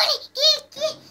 りいき